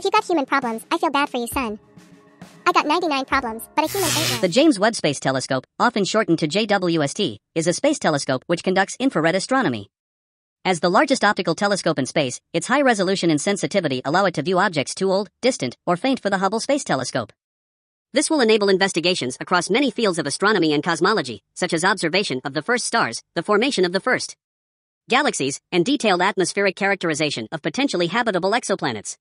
If you got human problems, I feel bad for you, son. I got 99 problems, but a human ain't. The James Webb Space Telescope, often shortened to JWST, is a space telescope which conducts infrared astronomy. As the largest optical telescope in space, its high resolution and sensitivity allow it to view objects too old, distant, or faint for the Hubble Space Telescope. This will enable investigations across many fields of astronomy and cosmology, such as observation of the first stars, the formation of the first galaxies, and detailed atmospheric characterization of potentially habitable exoplanets.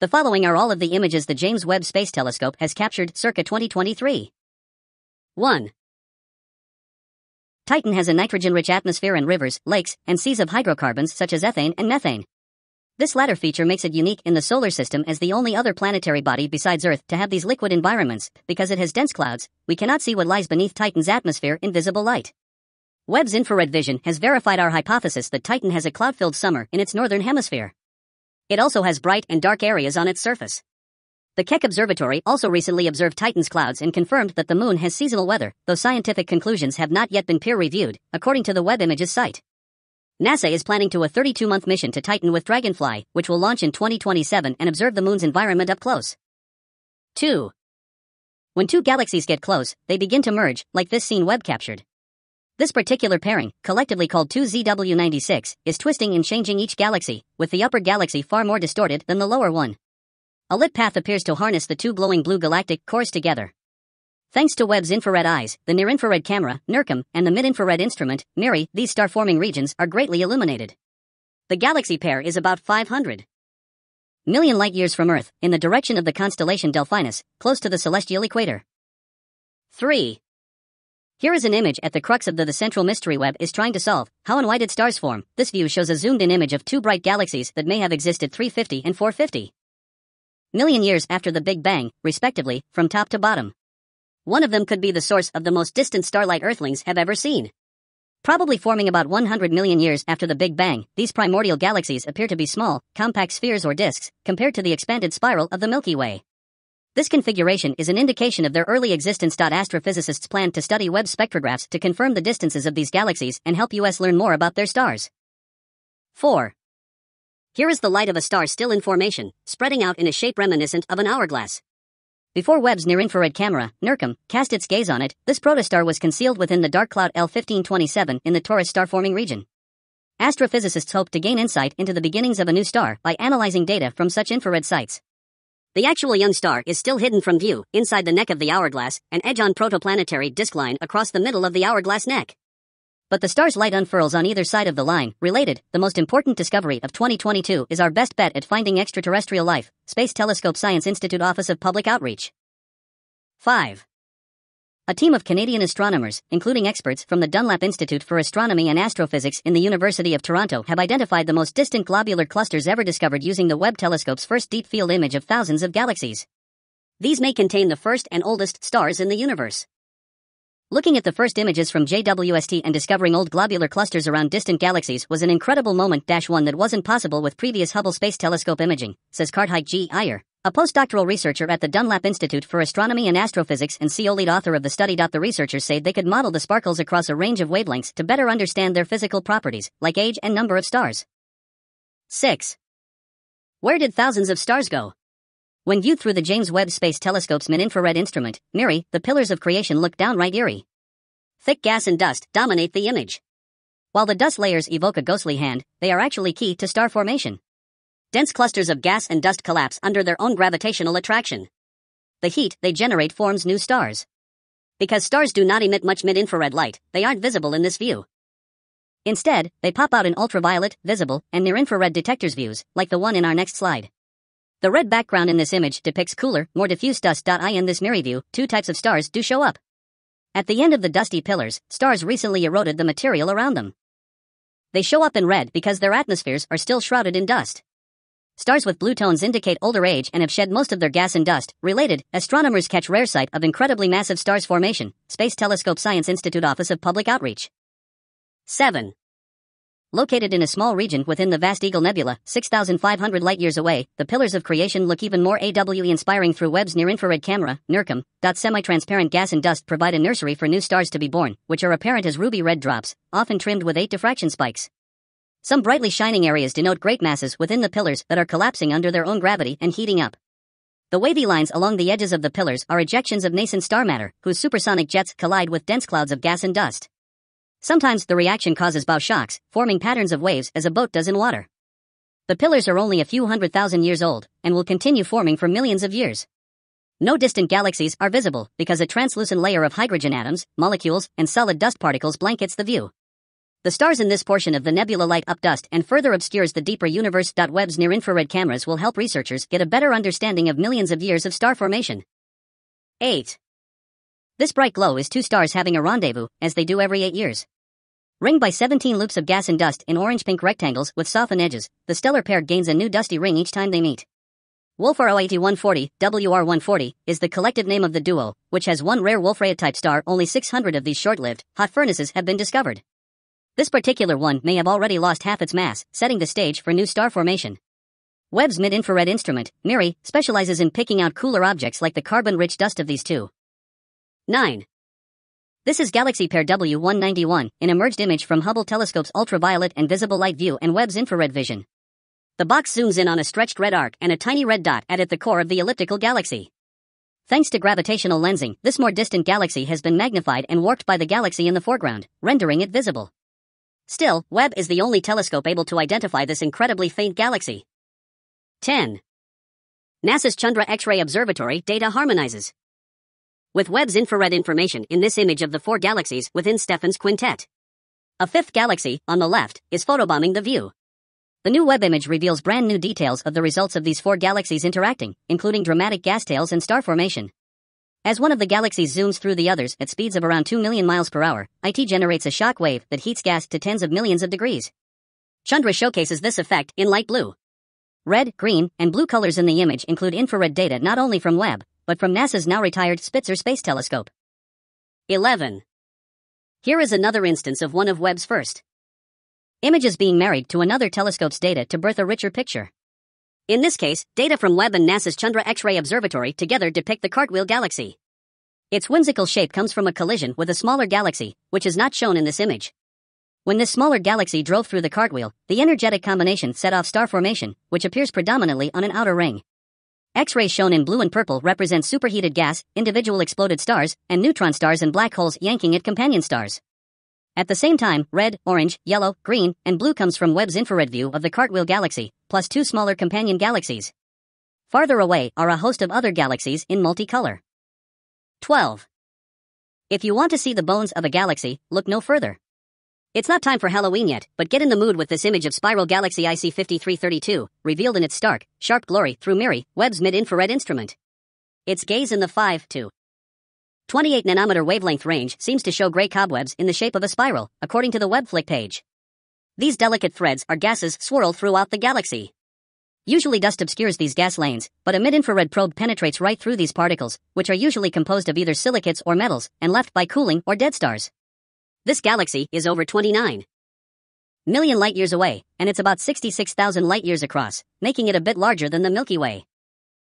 The following are all of the images the James Webb Space Telescope has captured circa 2023. 1. Titan has a nitrogen-rich atmosphere and rivers, lakes, and seas of hydrocarbons such as ethane and methane. This latter feature makes it unique in the solar system as the only other planetary body besides Earth to have these liquid environments, because it has dense clouds, we cannot see what lies beneath Titan's atmosphere in visible light. Webb's infrared vision has verified our hypothesis that Titan has a cloud-filled summer in its northern hemisphere. It also has bright and dark areas on its surface. The Keck Observatory also recently observed Titan's clouds and confirmed that the moon has seasonal weather, though scientific conclusions have not yet been peer-reviewed, according to the Webb Images site. NASA is planning to a 32-month mission to Titan with Dragonfly, which will launch in 2027 and observe the moon's environment up close. 2. When two galaxies get close, they begin to merge, like this scene Webb captured. This particular pairing, collectively called 2ZW96, is twisting and changing each galaxy, with the upper galaxy far more distorted than the lower one. A lit path appears to harness the two glowing blue galactic cores together. Thanks to Webb's infrared eyes, the near-infrared camera, NIRCam, and the mid-infrared instrument, MIRI, these star-forming regions are greatly illuminated. The galaxy pair is about 500 million light-years from Earth, in the direction of the constellation Delphinus, close to the celestial equator. 3. Here is an image at the crux of the, the central mystery Webb is trying to solve, how and why did stars form. This view shows a zoomed-in image of two bright galaxies that may have existed 350 and 450 million years after the Big Bang, respectively, from top to bottom. One of them could be the source of the most distant starlight Earthlings have ever seen. Probably forming about 100 million years after the Big Bang, these primordial galaxies appear to be small, compact spheres or disks, compared to the expanded spiral of the Milky Way. This configuration is an indication of their early existence. Astrophysicists plan to study Webb spectrographs to confirm the distances of these galaxies and help us learn more about their stars. 4. Here is the light of a star still in formation, spreading out in a shape reminiscent of an hourglass. Before Webb's near-infrared camera, NIRCam, cast its gaze on it, this protostar was concealed within the dark cloud L1527 in the Taurus star-forming region. Astrophysicists hope to gain insight into the beginnings of a new star by analyzing data from such infrared sites. The actual young star is still hidden from view, inside the neck of the hourglass, an edge-on protoplanetary disk line across the middle of the hourglass neck. But the star's light unfurls on either side of the line. Related, the most important discovery of 2022 is our best bet at finding extraterrestrial life, Space Telescope Science Institute Office of Public Outreach. 5. A team of Canadian astronomers, including experts from the Dunlap Institute for Astronomy and Astrophysics in the University of Toronto, have identified the most distant globular clusters ever discovered using the Webb telescope's first deep field image of thousands of galaxies. These may contain the first and oldest stars in the universe. Looking at the first images from JWST and discovering old globular clusters around distant galaxies was an incredible moment one that wasn't possible with previous Hubble Space Telescope imaging, says Karthik G. Iyer a postdoctoral researcher at the Dunlap Institute for Astronomy and Astrophysics and CO lead author of the study. The researchers say they could model the sparkles across a range of wavelengths to better understand their physical properties, like age and number of stars. 6. Where did thousands of stars go? When viewed through the James Webb Space Telescope's mid-infrared instrument, MIRI, the pillars of creation look downright eerie. Thick gas and dust dominate the image. While the dust layers evoke a ghostly hand, they are actually key to star formation. Dense clusters of gas and dust collapse under their own gravitational attraction. The heat they generate forms new stars. Because stars do not emit much mid-infrared light, they aren't visible in this view. Instead, they pop out in ultraviolet, visible, and near-infrared detectors views, like the one in our next slide. The red background in this image depicts cooler, more diffuse dust. I in this MIRI view, two types of stars do show up. At the end of the dusty pillars, stars recently eroded the material around them. They show up in red because their atmospheres are still shrouded in dust. Stars with blue tones indicate older age and have shed most of their gas and dust. Related, astronomers catch rare sight of incredibly massive stars formation. Space Telescope Science Institute Office of Public Outreach. 7. Located in a small region within the vast Eagle Nebula, 6,500 light-years away, the pillars of creation look even more AWE inspiring through Webb's near-infrared camera, NIRCam. Semi-transparent gas and dust provide a nursery for new stars to be born, which are apparent as ruby red drops, often trimmed with eight diffraction spikes. Some brightly shining areas denote great masses within the pillars that are collapsing under their own gravity and heating up. The wavy lines along the edges of the pillars are ejections of nascent star matter, whose supersonic jets collide with dense clouds of gas and dust. Sometimes the reaction causes bow shocks, forming patterns of waves as a boat does in water. The pillars are only a few hundred thousand years old, and will continue forming for millions of years. No distant galaxies are visible because a translucent layer of hydrogen atoms, molecules, and solid dust particles blankets the view. The stars in this portion of the nebula light up dust and further obscures the deeper universe. Webb's near infrared cameras will help researchers get a better understanding of millions of years of star formation. 8. This bright glow is two stars having a rendezvous, as they do every eight years. Ringed by 17 loops of gas and dust in orange pink rectangles with softened edges, the stellar pair gains a new dusty ring each time they meet. Wolf-Rayet 140 WR140, is the collective name of the duo, which has one rare Wolf-Rayet-type star. Only 600 of these short-lived, hot furnaces have been discovered. This particular one may have already lost half its mass, setting the stage for new star formation. Webb's mid-infrared instrument, MIRI, specializes in picking out cooler objects like the carbon-rich dust of these two. 9. This is galaxy pair W191, an emerged image from Hubble telescope's ultraviolet and visible light view and Webb's infrared vision. The box zooms in on a stretched red arc and a tiny red dot at at the core of the elliptical galaxy. Thanks to gravitational lensing, this more distant galaxy has been magnified and warped by the galaxy in the foreground, rendering it visible. Still, Webb is the only telescope able to identify this incredibly faint galaxy. 10. NASA's Chandra X-ray Observatory data harmonizes. With Webb's infrared information in this image of the four galaxies within Stephan's quintet. A fifth galaxy, on the left, is photobombing the view. The new Webb image reveals brand new details of the results of these four galaxies interacting, including dramatic gas tails and star formation. As one of the galaxies zooms through the others at speeds of around 2 million miles per hour, IT generates a shock wave that heats gas to tens of millions of degrees. Chandra showcases this effect in light blue. Red, green, and blue colors in the image include infrared data not only from Webb, but from NASA's now retired Spitzer Space Telescope. 11. Here is another instance of one of Webb's first images being married to another telescope's data to birth a richer picture. In this case, data from Webb and NASA's Chandra X-ray Observatory together depict the Cartwheel Galaxy. Its whimsical shape comes from a collision with a smaller galaxy, which is not shown in this image. When this smaller galaxy drove through the cartwheel, the energetic combination set off star formation, which appears predominantly on an outer ring. X-rays shown in blue and purple represent superheated gas, individual exploded stars, and neutron stars and black holes yanking at companion stars. At the same time, red, orange, yellow, green, and blue comes from Webb's infrared view of the Cartwheel Galaxy, plus two smaller companion galaxies. Farther away are a host of other galaxies in multicolor. 12. If you want to see the bones of a galaxy, look no further. It's not time for Halloween yet, but get in the mood with this image of spiral galaxy IC 5332, revealed in its stark, sharp glory through MIRI, Webb's mid-infrared instrument. Its gaze in the 5 to 28 nanometer wavelength range seems to show gray cobwebs in the shape of a spiral, according to the Webb Flickr page. These delicate threads are gases swirled throughout the galaxy. Usually dust obscures these gas lanes, but a mid-infrared probe penetrates right through these particles, which are usually composed of either silicates or metals, and left by cooling or dead stars. This galaxy is over 29 million light years away, and it's about 66,000 light years across, making it a bit larger than the Milky Way.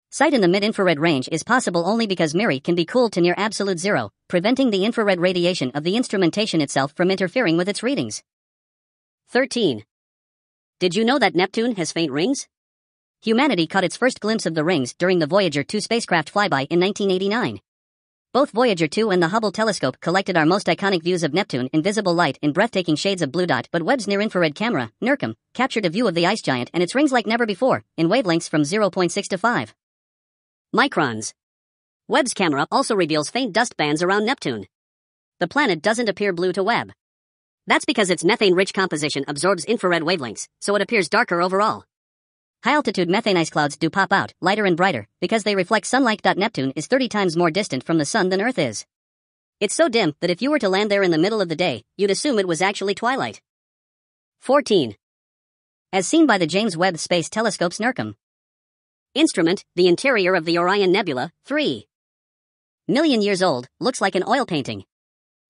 Sight in the mid-infrared range is possible only because MIRI can be cooled to near absolute zero, preventing the infrared radiation of the instrumentation itself from interfering with its readings. 13. Did you know that Neptune has faint rings? Humanity caught its first glimpse of the rings during the Voyager 2 spacecraft flyby in 1989. Both Voyager 2 and the Hubble telescope collected our most iconic views of Neptune in visible light in breathtaking shades of blue dot, but Webb's near-infrared camera, NIRCam, captured a view of the ice giant and its rings like never before, in wavelengths from 0.6 to 5. Microns. Webb's camera also reveals faint dust bands around Neptune. The planet doesn't appear blue to Webb. That's because its methane-rich composition absorbs infrared wavelengths, so it appears darker overall. High-altitude methane ice clouds do pop out, lighter and brighter, because they reflect sunlight. Neptune is 30 times more distant from the sun than Earth is. It's so dim that if you were to land there in the middle of the day, you'd assume it was actually twilight. 14. As seen by the James Webb Space Telescope's NIRCam. Instrument, the interior of the Orion Nebula, 3 million years old, looks like an oil painting.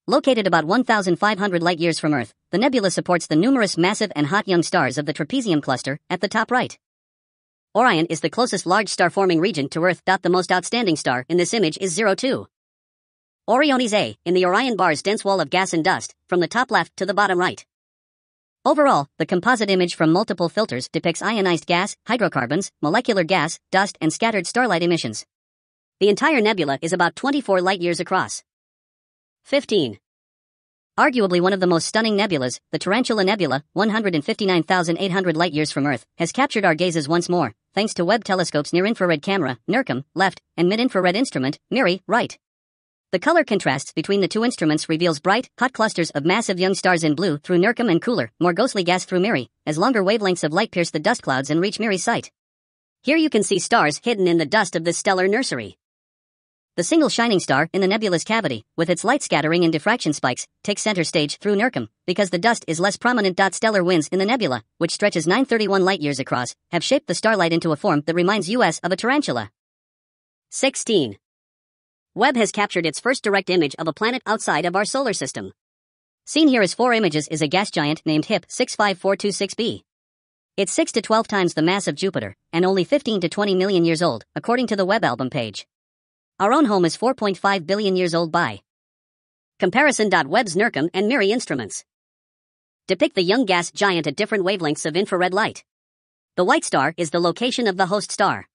Located about 1,500 light years from Earth, the nebula supports the numerous massive and hot young stars of the Trapezium cluster at the top right. Orion is the closest large star forming region to Earth. The most outstanding star in this image is 02. Orionis A, in the Orion bar's dense wall of gas and dust, from the top left to the bottom right. Overall, the composite image from multiple filters depicts ionized gas, hydrocarbons, molecular gas, dust, and scattered starlight emissions. The entire nebula is about 24 light years across. 15. Arguably one of the most stunning nebulas, the Tarantula Nebula, 159,800 light-years from Earth, has captured our gazes once more, thanks to Webb Telescope's near-infrared camera, NIRCam, left, and mid-infrared instrument, MIRI, right. The color contrasts between the two instruments reveals bright, hot clusters of massive young stars in blue through NIRCam and cooler, more ghostly gas through MIRI, as longer wavelengths of light pierce the dust clouds and reach MIRI's sight. Here you can see stars hidden in the dust of this stellar nursery. The single shining star in the nebula's cavity, with its light scattering and diffraction spikes, takes center stage through NIRCam, because the dust is less prominent. Stellar winds in the nebula, which stretches 931 light-years across, have shaped the starlight into a form that reminds us of a tarantula. 16. Webb has captured its first direct image of a planet outside of our solar system. Seen here as four images is a gas giant named HIP 65426b. It's 6 to 12 times the mass of Jupiter, and only 15 to 20 million years old, according to the Webb album page. Our own home is 4.5 billion years old by comparison. Webb's NIRCam and MIRI instruments depict the young gas giant at different wavelengths of infrared light. The white star is the location of the host star.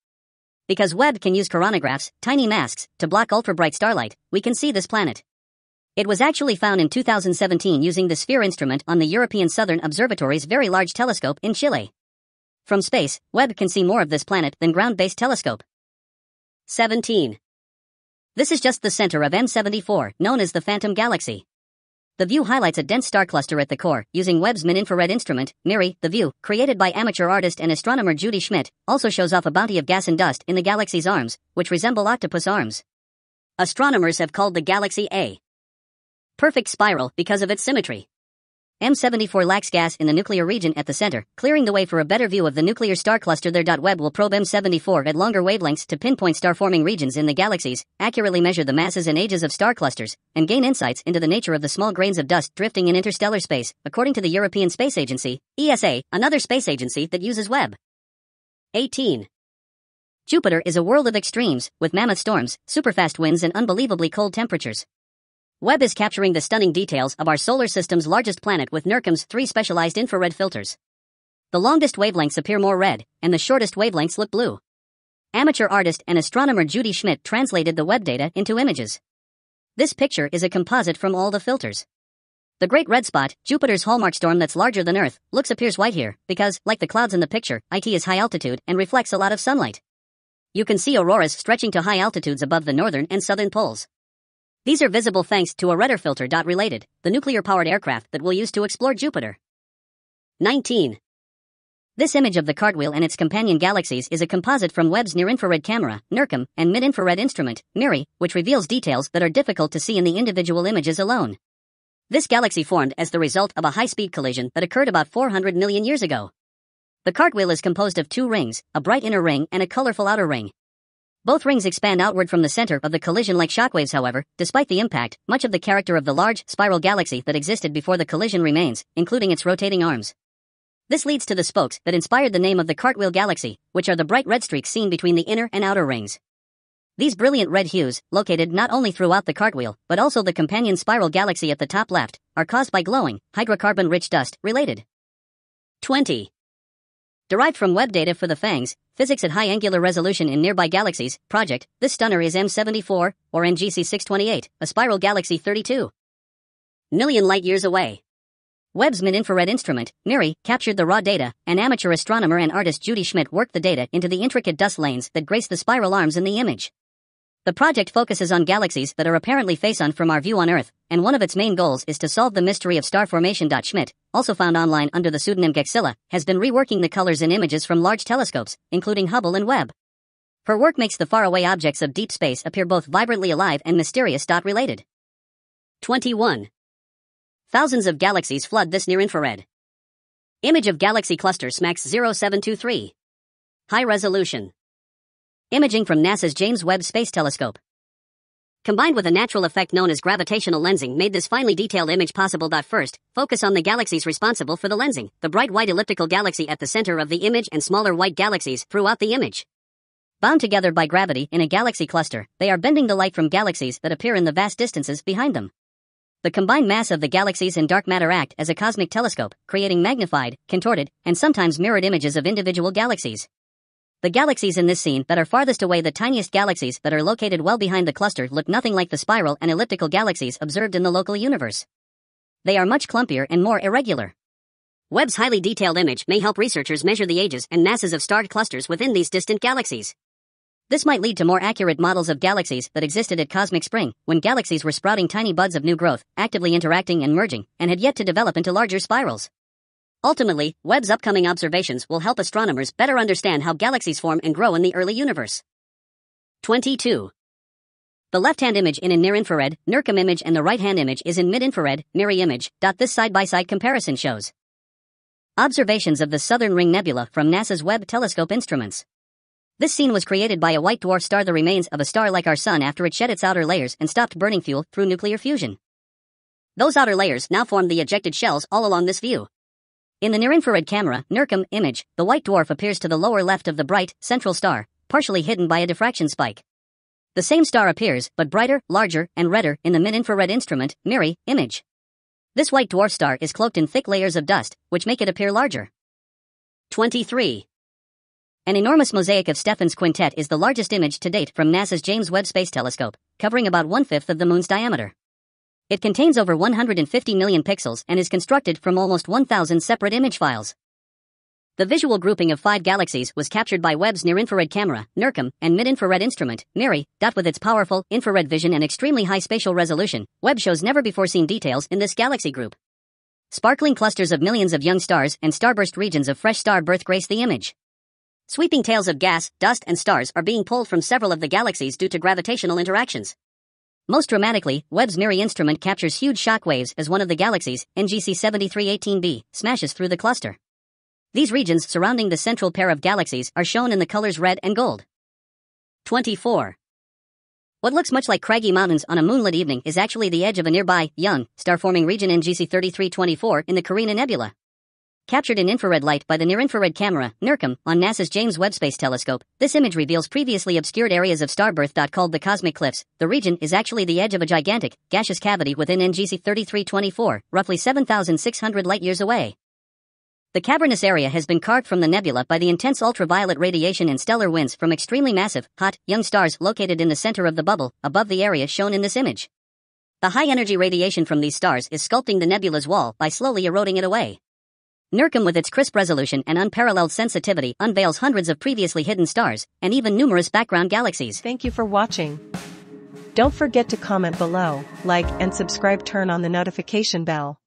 Because Webb can use coronagraphs, tiny masks, to block ultra-bright starlight, we can see this planet. It was actually found in 2017 using the SPHERE instrument on the European Southern Observatory's Very Large Telescope in Chile. From space, Webb can see more of this planet than ground-based telescope. 17. This is just the center of M74, known as the Phantom Galaxy. The view highlights a dense star cluster at the core, using Webb's mid-infrared instrument, MIRI, the view, created by amateur artist and astronomer Judy Schmidt, also shows off a bounty of gas and dust in the galaxy's arms, which resemble octopus arms. Astronomers have called the galaxy a perfect spiral because of its symmetry. M74 lacks gas in the nuclear region at the center, clearing the way for a better view of the nuclear star cluster there. Webb will probe M74 at longer wavelengths to pinpoint star-forming regions in the galaxies, accurately measure the masses and ages of star clusters, and gain insights into the nature of the small grains of dust drifting in interstellar space, according to the European Space Agency, ESA, another space agency that uses Webb. 18. Jupiter is a world of extremes, with mammoth storms, superfast winds and unbelievably cold temperatures. Webb is capturing the stunning details of our solar system's largest planet with NIRCam's three specialized infrared filters. The longest wavelengths appear more red, and the shortest wavelengths look blue. Amateur artist and astronomer Judy Schmidt translated the Webb data into images. This picture is a composite from all the filters. The Great Red Spot, Jupiter's hallmark storm that's larger than Earth, looks appears white here, because, like the clouds in the picture, IT is high altitude and reflects a lot of sunlight. You can see auroras stretching to high altitudes above the northern and southern poles. These are visible thanks to a Redder filter. Related, the nuclear-powered aircraft that we'll use to explore Jupiter. 19. This image of the cartwheel and its companion galaxies is a composite from Webb's near-infrared camera, NIRCam, and mid-infrared instrument, MIRI, which reveals details that are difficult to see in the individual images alone. This galaxy formed as the result of a high-speed collision that occurred about 400 million years ago. The cartwheel is composed of two rings, a bright inner ring and a colorful outer ring. Both rings expand outward from the center of the collision like shockwaves however, despite the impact, much of the character of the large, spiral galaxy that existed before the collision remains, including its rotating arms. This leads to the spokes that inspired the name of the Cartwheel Galaxy, which are the bright red streaks seen between the inner and outer rings. These brilliant red hues, located not only throughout the cartwheel, but also the companion spiral galaxy at the top left, are caused by glowing, hydrocarbon-rich dust, related. 20. Derived from Webb data for the PHANGS, Physics at High Angular Resolution in Nearby Galaxies, project, this stunner is M74, or NGC 628, a spiral galaxy 32 million light years away. Webb's mid-infrared instrument, MIRI, captured the raw data, and amateur astronomer and artist Judy Schmidt worked the data into the intricate dust lanes that grace the spiral arms in the image. The project focuses on galaxies that are apparently face-on from our view on Earth, and one of its main goals is to solve the mystery of star formation. Schmidt, also found online under the pseudonym Geckzilla, has been reworking the colors in images from large telescopes, including Hubble and Webb. Her work makes the faraway objects of deep space appear both vibrantly alive and mysterious. Related. 21. Thousands of galaxies flood this near-infrared. Image of galaxy cluster SMACS 0723. High resolution. Imaging from NASA's James Webb Space Telescope. Combined with a natural effect known as gravitational lensing made this finely detailed image possible. First, focus on the galaxies responsible for the lensing, the bright white elliptical galaxy at the center of the image and smaller white galaxies throughout the image. Bound together by gravity in a galaxy cluster, they are bending the light from galaxies that appear in the vast distances behind them. The combined mass of the galaxies and dark matter act as a cosmic telescope, creating magnified, contorted, and sometimes mirrored images of individual galaxies. The galaxies in this scene that are farthest away, the tiniest galaxies that are located well behind the cluster, look nothing like the spiral and elliptical galaxies observed in the local universe. They are much clumpier and more irregular. Webb's highly detailed image may help researchers measure the ages and masses of star clusters within these distant galaxies. This might lead to more accurate models of galaxies that existed at cosmic spring, when galaxies were sprouting tiny buds of new growth, actively interacting and merging, and had yet to develop into larger spirals. Ultimately, Webb's upcoming observations will help astronomers better understand how galaxies form and grow in the early universe. 22. The left-hand image in a near-infrared, NIRCam image and the right-hand image is in mid-infrared, MIRI image. This side-by-side comparison shows observations of the Southern Ring Nebula from NASA's Webb telescope instruments. This scene was created by a white dwarf star the remains of a star like our Sun after it shed its outer layers and stopped burning fuel through nuclear fusion. Those outer layers now form the ejected shells all along this view. In the near-infrared camera, NIRCam, image, the white dwarf appears to the lower left of the bright, central star, partially hidden by a diffraction spike. The same star appears, but brighter, larger, and redder, in the mid-infrared instrument, MIRI, image. This white dwarf star is cloaked in thick layers of dust, which make it appear larger. 23. An enormous mosaic of Stephan's quintet is the largest image to date from NASA's James Webb Space Telescope, covering about one-fifth of the moon's diameter. It contains over 150 million pixels and is constructed from almost 1,000 separate image files. The visual grouping of five galaxies was captured by Webb's near-infrared camera, NIRCam, and mid-infrared instrument, MIRI, dot with its powerful infrared vision and extremely high spatial resolution. Webb shows never-before-seen details in this galaxy group. Sparkling clusters of millions of young stars and starburst regions of fresh star birth grace the image. Sweeping tails of gas, dust, and stars are being pulled from several of the galaxies due to gravitational interactions. Most dramatically, Webb's MIRI instrument captures huge shock waves as one of the galaxies, NGC 7318b, smashes through the cluster. These regions surrounding the central pair of galaxies are shown in the colors red and gold. 24. What looks much like craggy mountains on a moonlit evening is actually the edge of a nearby, young, star-forming region NGC 3324 in the Carina Nebula. Captured in infrared light by the near-infrared camera, NIRCam, on NASA's James Webb Space Telescope, this image reveals previously obscured areas of starbirth. Called the Cosmic Cliffs. The region is actually the edge of a gigantic, gaseous cavity within NGC 3324, roughly 7,600 light-years away. The cavernous area has been carved from the nebula by the intense ultraviolet radiation and stellar winds from extremely massive, hot, young stars located in the center of the bubble, above the area shown in this image. The high-energy radiation from these stars is sculpting the nebula's wall by slowly eroding it away. NIRCam with its crisp resolution and unparalleled sensitivity unveils hundreds of previously hidden stars, and even numerous background galaxies. Thank you for watching. Don't forget to comment below, like and subscribe turn on the notification bell.